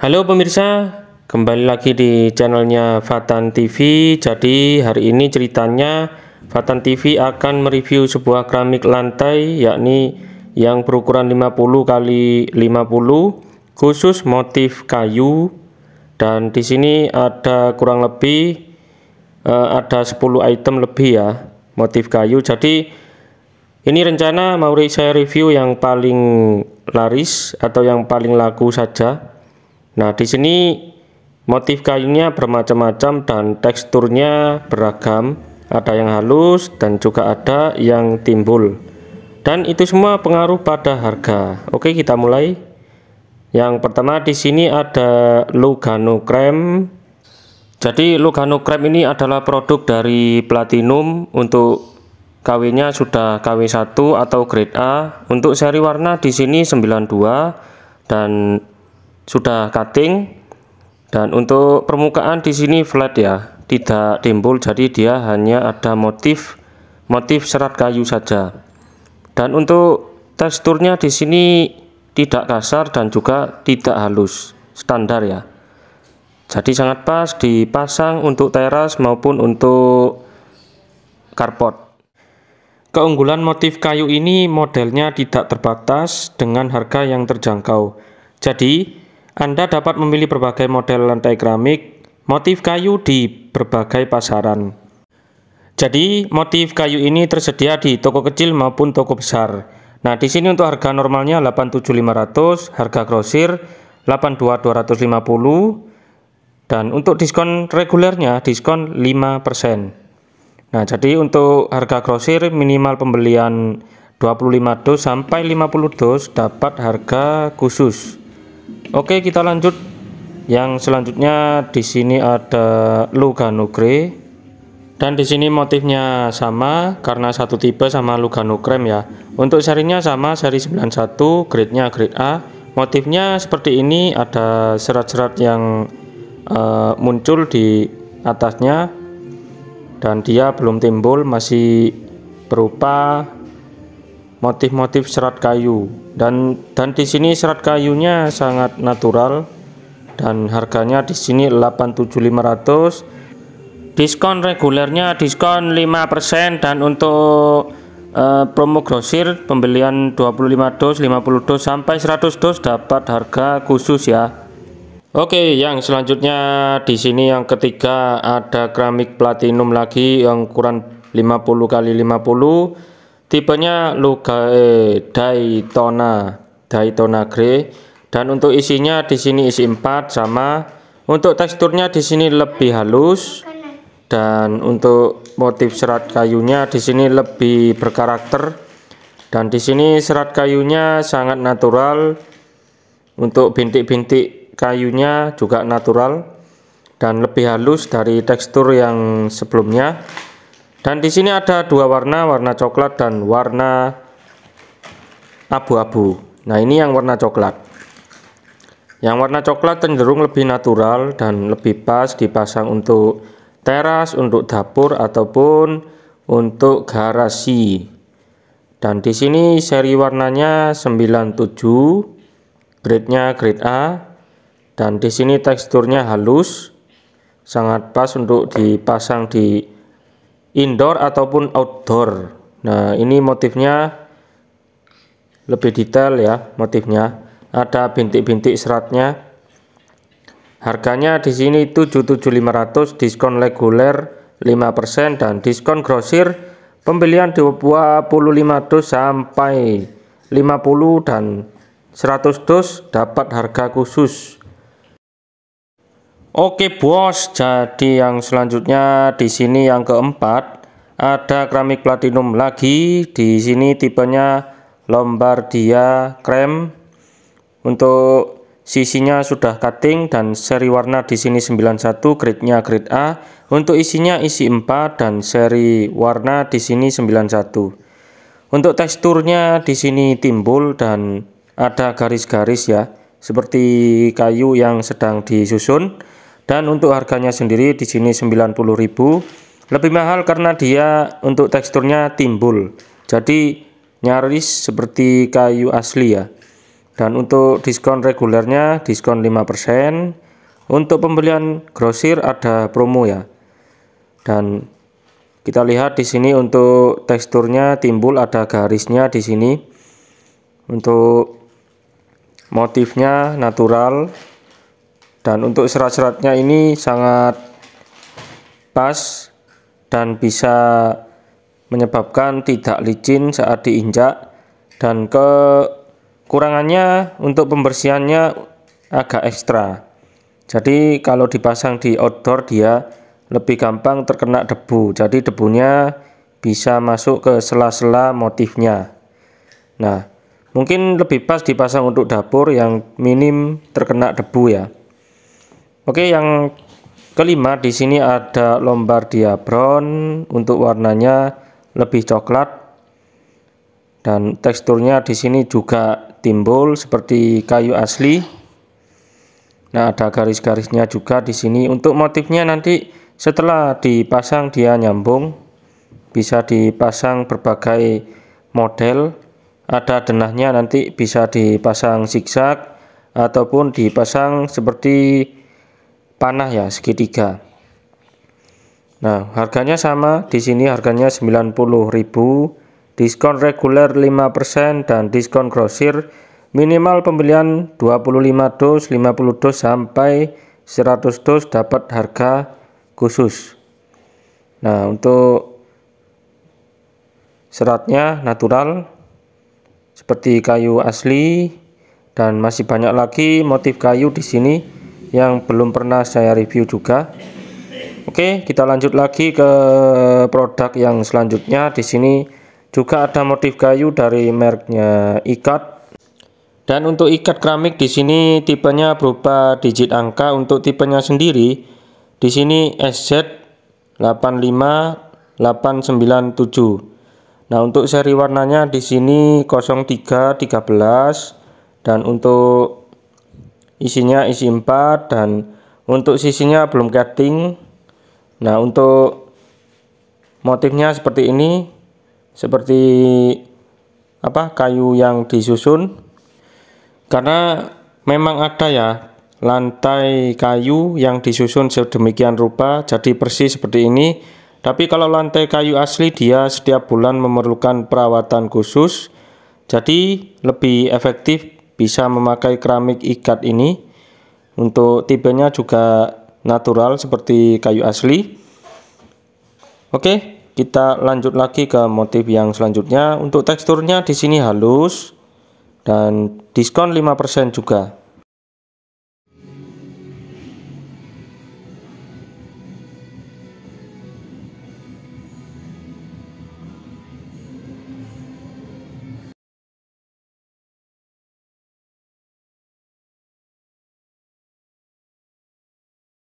Halo pemirsa, kembali lagi di channelnya Fatan TV. Jadi hari ini ceritanya Fatan TV akan mereview sebuah keramik lantai yakni yang berukuran 50 kali 50 khusus motif kayu dan di sini ada kurang lebih uh, ada 10 item lebih ya motif kayu. Jadi ini rencana mau saya review yang paling laris atau yang paling laku saja Nah, di sini motif kayunya bermacam-macam dan teksturnya beragam. Ada yang halus dan juga ada yang timbul. Dan itu semua pengaruh pada harga. Oke, kita mulai. Yang pertama di sini ada Lugano Krem. Jadi Lugano Krem ini adalah produk dari Platinum untuk KW-nya sudah KW1 atau grade A. Untuk seri warna di sini 92 dan sudah cutting dan untuk permukaan di sini flat ya tidak timbul jadi dia hanya ada motif motif serat kayu saja. Dan untuk teksturnya di sini tidak kasar dan juga tidak halus standar ya. Jadi sangat pas dipasang untuk teras maupun untuk carport. Keunggulan motif kayu ini modelnya tidak terbatas dengan harga yang terjangkau. Jadi anda dapat memilih berbagai model lantai keramik, motif kayu di berbagai pasaran. Jadi, motif kayu ini tersedia di toko kecil maupun toko besar. Nah, di sini untuk harga normalnya 87.500, harga grosir 82.250 dan untuk diskon regulernya diskon 5%. Nah, jadi untuk harga grosir minimal pembelian 25 dos sampai 50 dos dapat harga khusus. Oke, kita lanjut. Yang selanjutnya di sini ada Lugano Grey. Dan di sini motifnya sama karena satu tipe sama Lugano Krem ya. Untuk serinya sama seri 91, grade-nya grade A. Motifnya seperti ini ada serat-serat yang uh, muncul di atasnya dan dia belum timbul masih berupa motif-motif serat kayu. Dan dan di sini serat kayunya sangat natural. Dan harganya di sini 87500 diskon regulernya diskon 5% dan untuk uh, promo grosir pembelian 25 dos 50 dos sampai 100 dos dapat harga khusus ya. Oke, yang selanjutnya di sini yang ketiga ada keramik platinum lagi yang ukuran 50 kali 50 tipenya Lugae Daytona Daytona Grey. Dan untuk isinya di sini isi 4 sama. Untuk teksturnya di sini lebih halus. Dan untuk motif serat kayunya di sini lebih berkarakter. Dan di sini serat kayunya sangat natural. Untuk bintik-bintik kayunya juga natural. Dan lebih halus dari tekstur yang sebelumnya dan di sini ada dua warna, warna coklat dan warna abu-abu. Nah, ini yang warna coklat. Yang warna coklat cenderung lebih natural dan lebih pas dipasang untuk teras, untuk dapur ataupun untuk garasi. Dan di sini seri warnanya 97, grade-nya grade A. Dan di sini teksturnya halus, sangat pas untuk dipasang di indoor ataupun outdoor. Nah ini motifnya lebih detail ya motifnya. Ada bintik-bintik seratnya. Harganya di sini 77500 diskon reguler 5% dan diskon grosir pembelian 25 dos sampai 50 dan 100 dos dapat harga khusus Oke bos, jadi yang selanjutnya di sini yang keempat ada keramik platinum lagi. Di sini tipenya Lombardia krem. Untuk sisinya sudah cutting dan seri warna di sini 91, grade-nya grade A. Untuk isinya isi 4 dan seri warna di sini 91. Untuk teksturnya di sini timbul dan ada garis-garis ya, seperti kayu yang sedang disusun dan untuk harganya sendiri di sini 90.000 lebih mahal karena dia untuk teksturnya timbul. Jadi nyaris seperti kayu asli ya. Dan untuk diskon regulernya diskon 5% untuk pembelian grosir ada promo ya. Dan kita lihat di sini untuk teksturnya timbul ada garisnya di sini. Untuk motifnya natural dan untuk serat-seratnya ini sangat pas dan bisa menyebabkan tidak licin saat diinjak. Dan kekurangannya untuk pembersihannya agak ekstra. Jadi kalau dipasang di outdoor dia lebih gampang terkena debu. Jadi debunya bisa masuk ke sela-sela motifnya. Nah mungkin lebih pas dipasang untuk dapur yang minim terkena debu ya oke yang kelima di sini ada lombardia brown untuk warnanya lebih coklat. Dan teksturnya di sini juga timbul seperti kayu asli. Nah ada garis-garisnya juga di sini. Untuk motifnya nanti setelah dipasang dia nyambung, bisa dipasang berbagai model. Ada denahnya nanti bisa dipasang zigzag ataupun dipasang seperti panah ya segitiga. Nah, harganya sama. Di sini harganya 90.000, diskon reguler 5% dan diskon grosir minimal pembelian 25 dos, 50 dos sampai 100 dos dapat harga khusus. Nah, untuk seratnya natural seperti kayu asli dan masih banyak lagi motif kayu di sini yang belum pernah saya review juga. Oke, kita lanjut lagi ke produk yang selanjutnya. Di sini juga ada motif kayu dari mereknya Ikat. Dan untuk ikat keramik di sini tipenya berupa digit angka. Untuk tipenya sendiri di sini SZ 85897. Nah, untuk seri warnanya di sini 0313 dan untuk isinya isi 4 dan untuk sisinya belum cutting. Nah, untuk motifnya seperti ini seperti apa kayu yang disusun karena memang ada ya lantai kayu yang disusun sedemikian rupa jadi persis seperti ini tapi kalau lantai kayu asli dia setiap bulan memerlukan perawatan khusus jadi lebih efektif bisa memakai keramik ikat ini. Untuk tipenya juga natural seperti kayu asli. Oke kita lanjut lagi ke motif yang selanjutnya. Untuk teksturnya di sini halus dan diskon 5% juga